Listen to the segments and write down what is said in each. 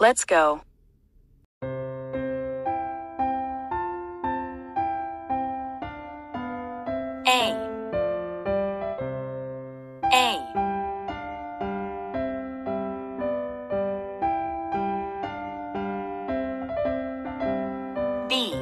Let's go. A. A. B.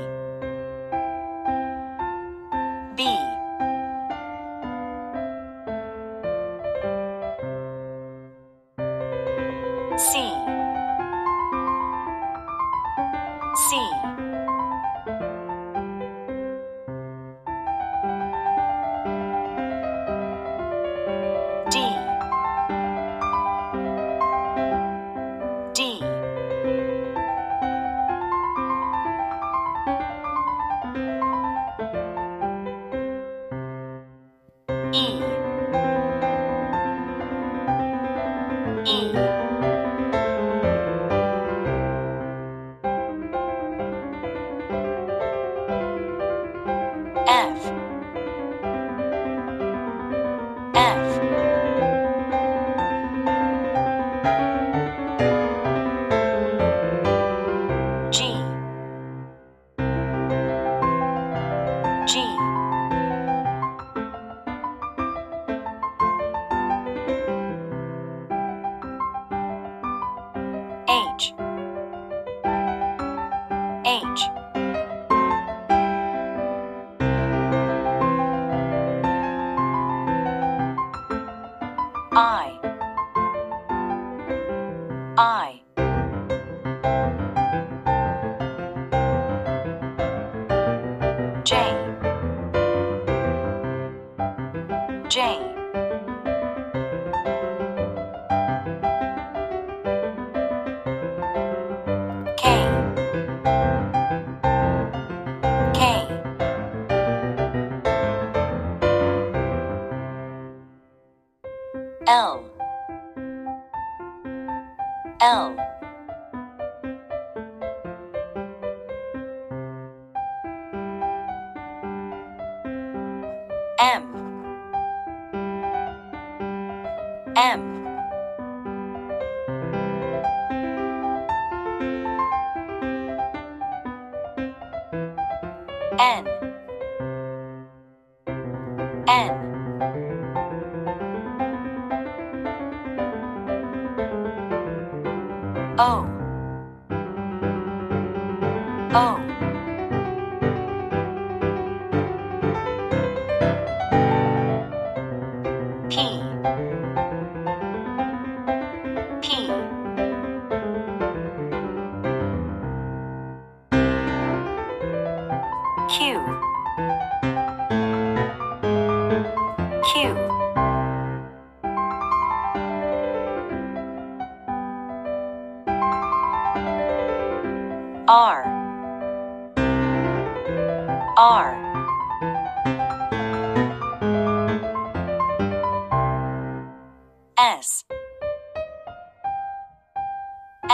I N.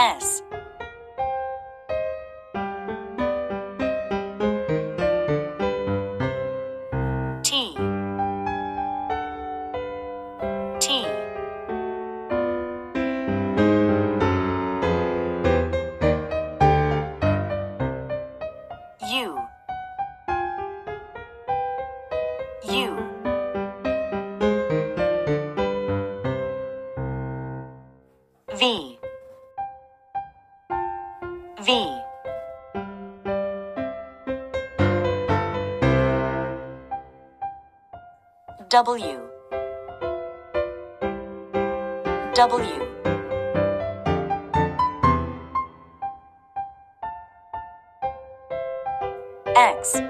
Yes. V. W. W. X.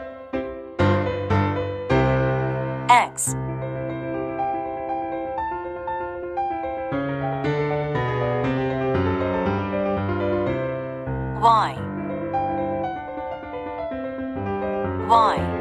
X. wine.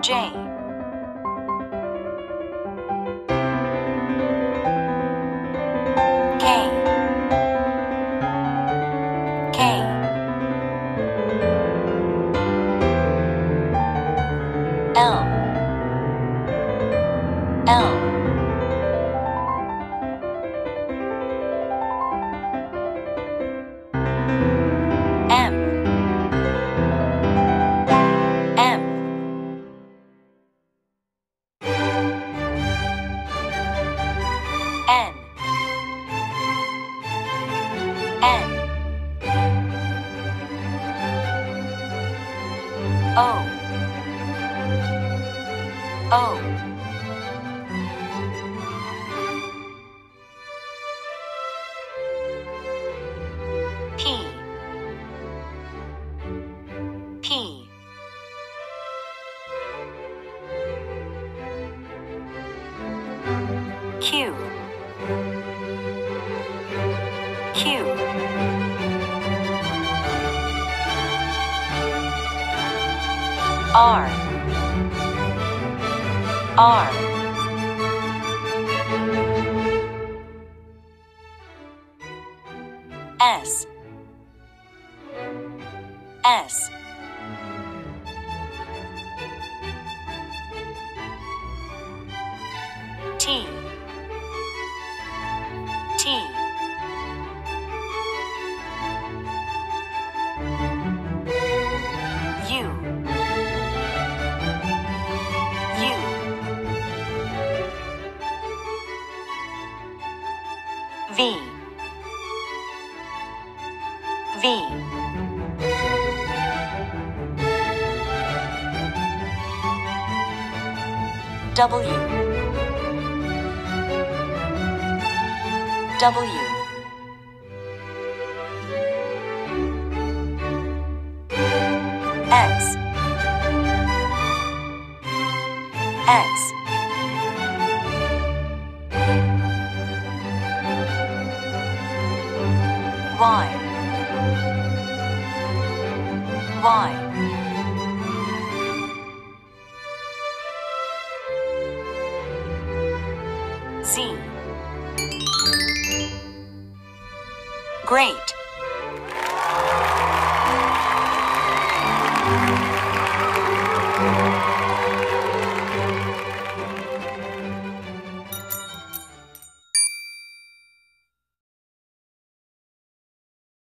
J L. L N R. R V. V. W. W. X. X Y Y Z Great